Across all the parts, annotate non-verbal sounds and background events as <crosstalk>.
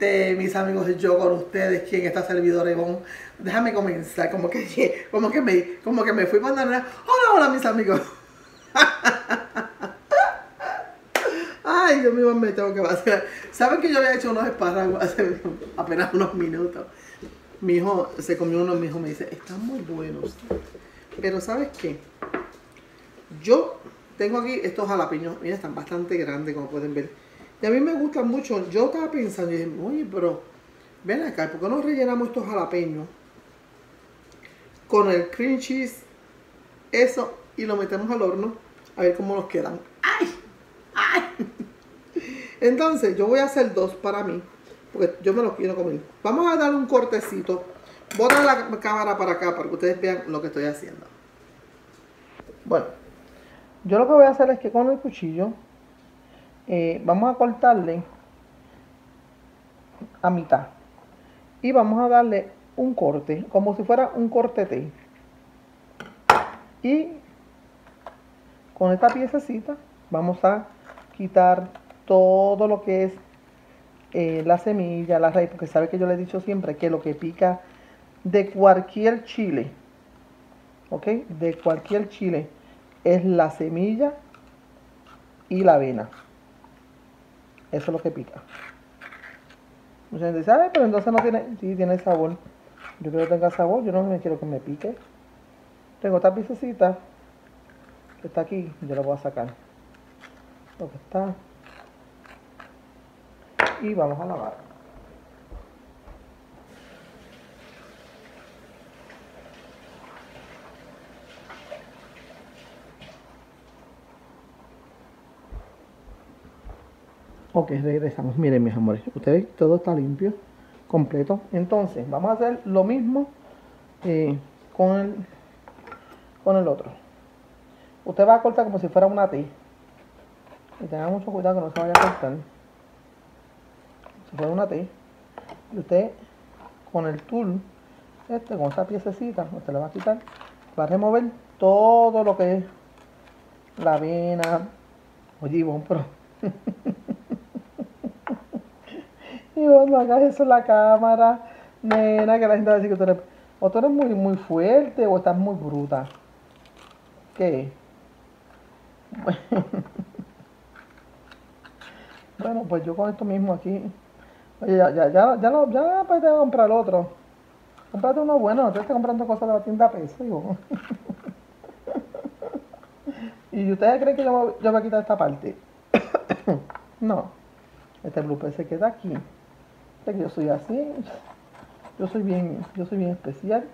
mis amigos, yo con ustedes, quien está servidor Evon. Déjame comenzar, como que, <laughs> como que me, como que me fui para Hola, hola, mis amigos. <laughs> Ay, Dios mío, me tengo que pasar. Saben que yo había hecho unos espárragos hace <laughs> apenas unos minutos. Mi hijo se comió uno, mi hijo me dice, están muy buenos. Pero ¿sabes qué? Yo tengo aquí estos jalapeños, mira, están bastante grandes, como pueden ver. Y a mí me gustan mucho. Yo estaba pensando, y dije, oye, pero ven acá, ¿por qué no rellenamos estos jalapeños con el cream cheese, eso, y lo metemos al horno a ver cómo nos quedan? ¡Ay! ¡Ay! Entonces, yo voy a hacer dos para mí, porque yo me los quiero comer. Vamos a dar un cortecito. Voy a dar la cámara para acá para que ustedes vean lo que estoy haciendo. Bueno, yo lo que voy a hacer es que con el cuchillo eh, vamos a cortarle a mitad y vamos a darle un corte como si fuera un corte T y con esta piececita vamos a quitar todo lo que es eh, la semilla, la raíz, porque sabe que yo le he dicho siempre que lo que pica de cualquier chile, ¿ok? De cualquier chile es la semilla y la avena. Eso es lo que pica. Mucha gente dice, pero entonces no tiene, sí tiene sabor. Yo quiero que tenga sabor, yo no me quiero que me pique. Tengo esta piececita que está aquí, yo la voy a sacar. Lo que está. Y vamos a lavar. Ok, regresamos. Miren, mis amores. Ustedes, todo está limpio, completo. Entonces, vamos a hacer lo mismo eh, con, el, con el otro. Usted va a cortar como si fuera una T. Y tenga mucho cuidado que no se vaya a cortar. Si fuera una T. Y usted, con el tool, este, con esa piececita, usted le va a quitar, va a remover todo lo que es la avena. Oye, pero... <laughs> Y vos no hagas eso en la cámara, nena, que la gente va a decir que tú eres, o tú eres muy, muy fuerte o estás muy bruta. ¿Qué? <laughs> Bueno, pues yo con esto mismo aquí. Oye, ya, ya, ya, ya, no, ya puedes comprar otro. Comprate uno bueno, no te estás comprando cosas de la tienda a peso, <laughs> ¿Y ustedes creen que yo, yo voy a quitar esta parte? <coughs> no. Este blooper se queda aquí que yo soy así, yo soy bien, yo soy bien especial.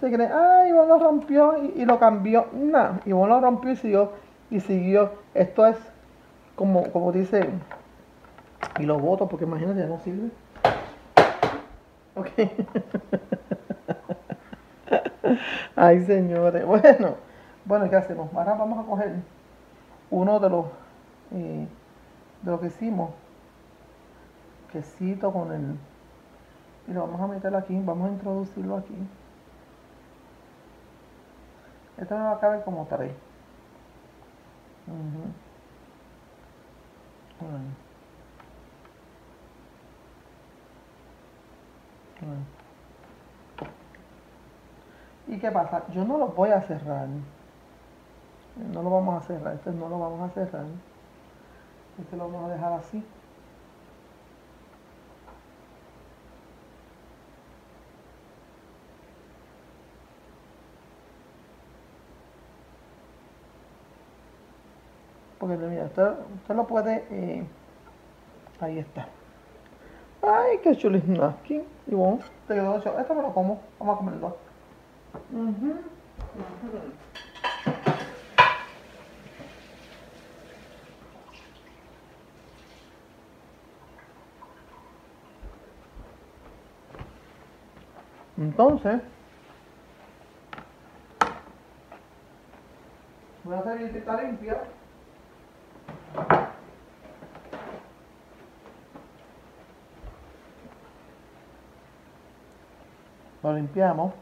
Se cree, ah, Ivonne lo rompió y, lo cambió. No, Ivonne lo rompió y siguió, y siguió. Esto es como, como dice, y lo voto porque imagínate, ya no sirve. Ok. <laughs> Ay, señores. Bueno, bueno, ¿qué hacemos? Ahora vamos a coger uno de los, eh, de lo que hicimos quesito con el... Y lo vamos a meter aquí, vamos a introducirlo aquí. Esto me va a caber como tres. ¿Y qué pasa? Yo no lo voy a cerrar. No lo vamos a cerrar. Este no lo vamos a cerrar. Este lo vamos a dejar así. Porque mira, usted, usted lo puede, eh, ahí está. Ay, qué chulo napkin. Y bueno, te quedó hecho. Esto me lo como, vamos a comerlo. Entonces, voy a hacer esta limpia. Lo limpiamos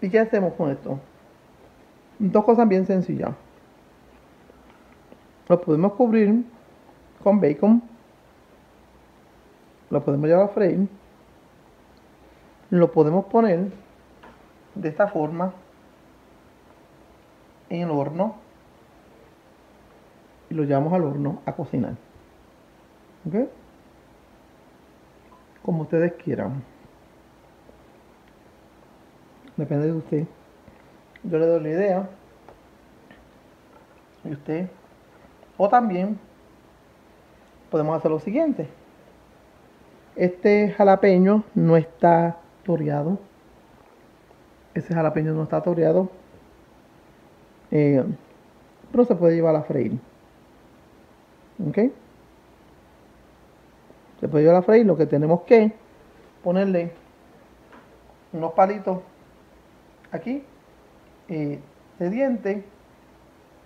¿y qué hacemos con esto? Dos cosas bien sencillas. Lo podemos cubrir con bacon. Lo podemos llevar a freír. Lo podemos poner de esta forma en el horno y lo llevamos al horno a cocinar. ¿Ok? Como ustedes quieran. Depende de usted. Yo le doy la idea. Y usted. O también podemos hacer lo siguiente. Este jalapeño no está toreado. Ese jalapeño no está toreado. Eh, pero se puede llevar a freír. ¿Ok? Se puede llevar a freír. Lo que tenemos que ponerle unos palitos aquí eh, de diente.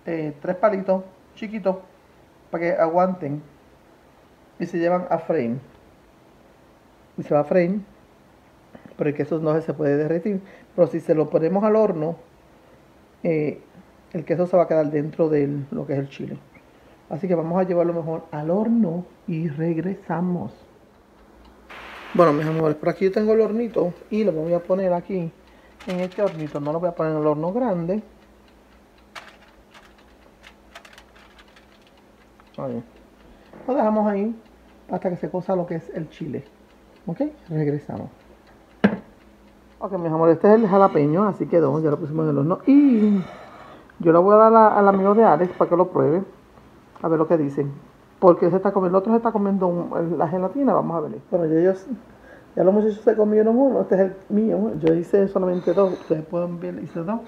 Eh, tres palitos chiquitos para que aguanten y se llevan a freír. Y se va a freír. Pero el queso no se puede derretir. Pero si se lo ponemos al horno, eh, el queso se va a quedar dentro de lo que es el chile. Así que vamos a llevarlo mejor al horno y regresamos. Bueno, mis amores, por aquí yo tengo el hornito y lo voy a poner aquí en este hornito. No lo voy a poner en el horno grande. Ahí. Lo dejamos ahí hasta que se cosa lo que es el chile. ¿Ok? Regresamos. Ok, mis amores, este es el jalapeño, así quedó, ya lo pusimos en el horno. Y yo le voy a dar al amigo de Alex para que lo pruebe. A ver lo que dicen. Porque se está comiendo, el otro se está comiendo la gelatina, vamos a ver. Bueno, ellos, ya los muchachos se comieron uno, este es el mío. Yo hice solamente dos, ustedes pueden ver, hice dos.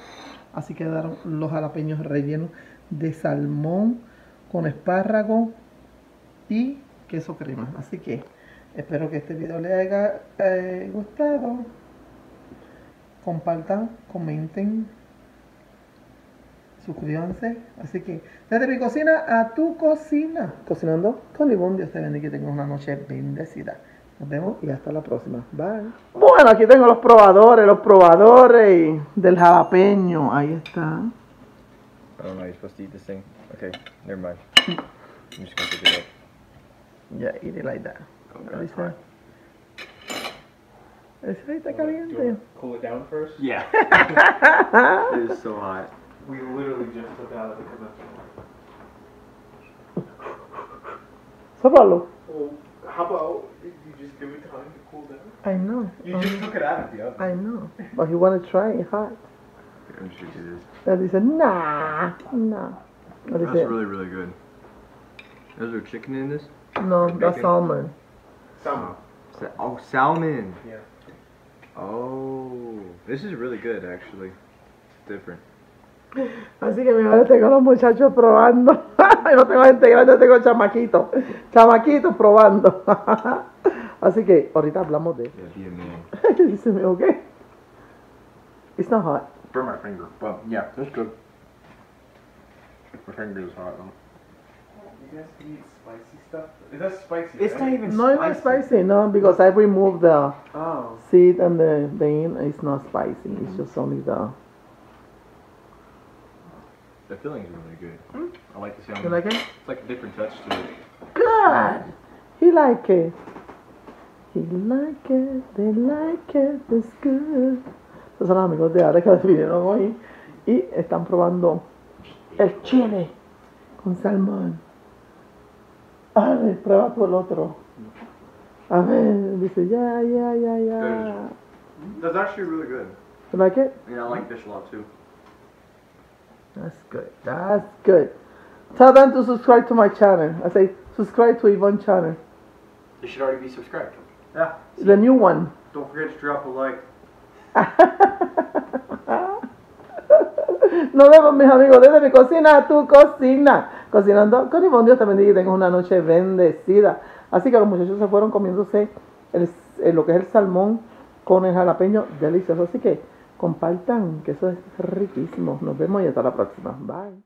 Así quedaron los jalapeños rellenos de salmón con espárrago y queso crema. Así que espero que este video les haya eh, gustado. Compartan, comenten suscríbanse. Así que desde mi cocina a tu cocina. Cocinando con Ivonne. Dios te bendiga y que tengas una noche bendecida. Nos vemos y hasta la próxima. Bye. Bueno, aquí tengo los probadores, los probadores del jalapeño. Ahí está. I don't know, you're supposed to eat this thing. Okay, never mind. <laughs> I'm just gonna pick it up. Yeah, eat it like that. Está. hot. Ese ahí está Do you caliente. cool it down first? Yeah. <laughs> it is so hot. We literally just took out of the convention. Sópalo. Well, how about you just give it time to cool down? I know. You just took it out of the oven. I know. But he wanna try it hot. I'm just gonna do this. Él dice, nah, nah. Él That's dice, really, really good. Is there chicken in this? no, that's Bacon. salmon. Salmon. Oh, oh, salmon. Yeah. Oh, this is really good actually. It's different. Así que mi madre tengo a los muchachos probando. <laughs> Yo no tengo gente grande, tengo chamaquitos. Chamaquitos probando. <laughs> Así que ahorita hablamos de Yeah. <laughs> Dice mi, ok. It's not hot. Burn my finger, but yeah, that's good. My finger is hot though. You guys eat spicy stuff? Is that spicy? It's not even No, it's not spicy, no, because I removed the Oh. seed and the, the in. It's not spicy. It's just only the. The filling's really good. Hmm? I like the salmon. You like it? It's like a different touch to it. Good. He like it. He like it. They like it. It's good. Estos son los amigos de Ara que vinieron hoy y están probando el chile con salmón. A ver, prueba tú el otro. A ver, dice, ya, ya, ya, ya. That's actually really good. You like it? Yeah, I like fish a lot too. That's good. That's good. Tell them to subscribe to my channel. I say, subscribe to Yvonne channel. You should already be subscribed. Yeah. The new one. Don't forget to drop a like. <laughs> Nos vemos, mis amigos, desde mi cocina a tu cocina. Cocinando con Ivonne, Dios te bendiga y tengas una noche bendecida. Así que los muchachos se fueron comiéndose el- el- lo que es el salmón con el jalapeño delicioso. Así que compartan, que eso es riquísimo. Nos vemos y hasta la próxima. Bye.